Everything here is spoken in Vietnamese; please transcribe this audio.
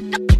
What?